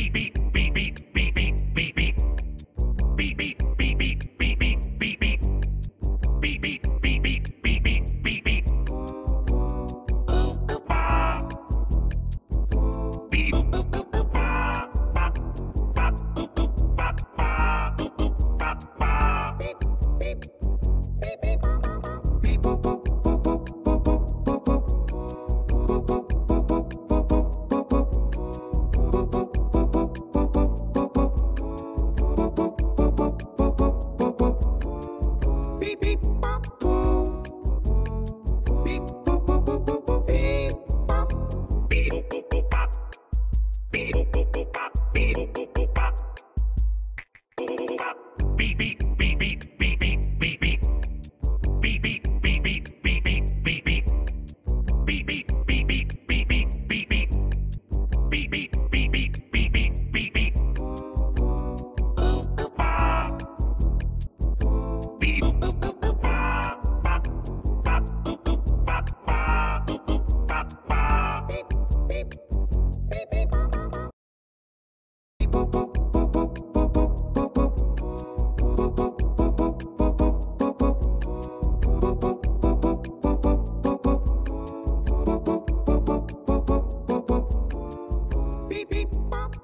beep beep. beep beep beep beep beep, beep, bop.